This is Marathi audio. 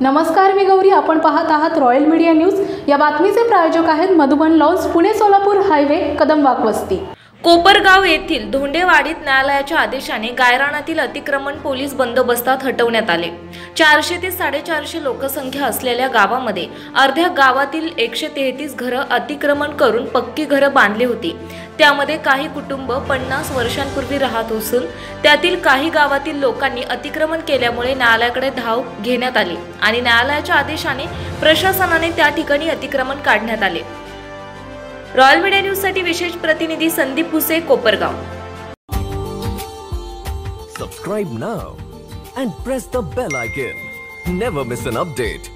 नमस्कार मी गौरी आपण पाहत आहात रॉयल मीडिया न्यूज या बातमीचे प्रायोजक आहेत मधुबन लॉन्स पुणे सोलापूर हायवे कदमवाक वस्ती. कोपरगाव येथील धोंडेवाडीत न्यायालयाच्या आदेशाने गायराणातील अतिक्रमण पोलीस बंदोबस्तात हटवण्यात आले. चारशे ते साडेचारशे लोकसंख्या असलेल्या गावामध्ये अर्ध्या गावातील एकशे तेहतीस घरं अतिक्रमण करून पक्की घरं बांधली होती. त्यामध्ये काही कुटुंब पन्नास वर्षांपूर्वी राहत असून त्यातील काही गावातील लोकांनी अतिक्रमण केल्यामुळे न्यायालयाकडे धाव घेण्यात आली आणि न्यायालयाच्या आदेशाने प्रशासनाने त्या ठिकाणी अतिक्रमण काढण्यात आले. रॉयल मीडिया न्यूजसाठी विशेष प्रतिनिधी Sandeep Bhuse Kopargaon. Subscribe now and press the bell icon never miss an update